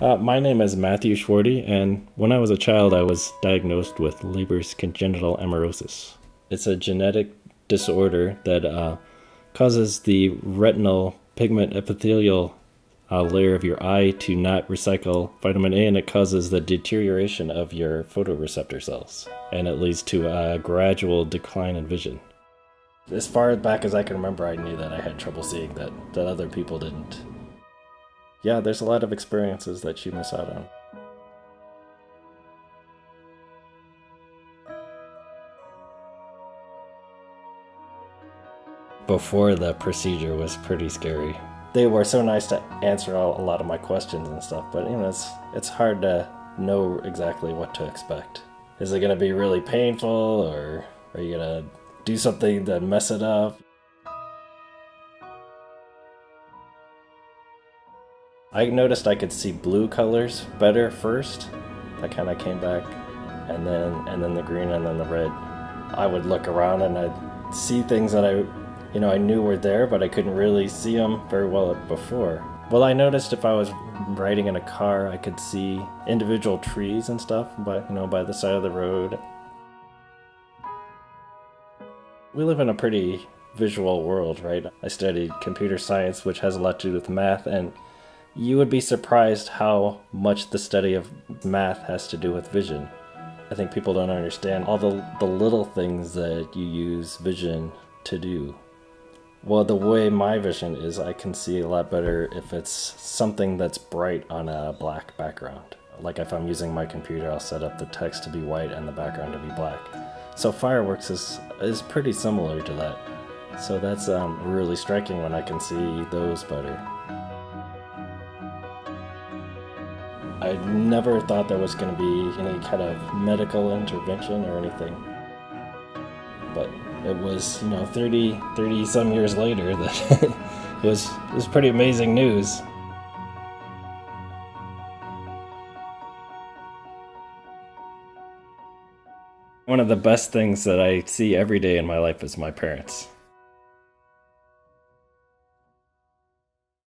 Uh, my name is Matthew Schwarte, and when I was a child, I was diagnosed with Leber's congenital amaurosis. It's a genetic disorder that uh, causes the retinal pigment epithelial uh, layer of your eye to not recycle vitamin A, and it causes the deterioration of your photoreceptor cells, and it leads to a gradual decline in vision. As far back as I can remember, I knew that I had trouble seeing that, that other people didn't yeah, there's a lot of experiences that you miss out on. Before the procedure was pretty scary. They were so nice to answer all, a lot of my questions and stuff, but you know, it's it's hard to know exactly what to expect. Is it going to be really painful or are you going to do something to mess it up? I noticed I could see blue colors better first. I kind of came back, and then and then the green and then the red. I would look around and I'd see things that I, you know, I knew were there, but I couldn't really see them very well before. Well, I noticed if I was riding in a car, I could see individual trees and stuff, but you know, by the side of the road. We live in a pretty visual world, right? I studied computer science, which has a lot to do with math, and you would be surprised how much the study of math has to do with vision. I think people don't understand all the, the little things that you use vision to do. Well, the way my vision is, I can see a lot better if it's something that's bright on a black background. Like if I'm using my computer, I'll set up the text to be white and the background to be black. So fireworks is, is pretty similar to that. So that's um, really striking when I can see those better. I never thought there was going to be any kind of medical intervention or anything. But it was, you know, 30, 30 some years later that it was it was pretty amazing news. One of the best things that I see every day in my life is my parents.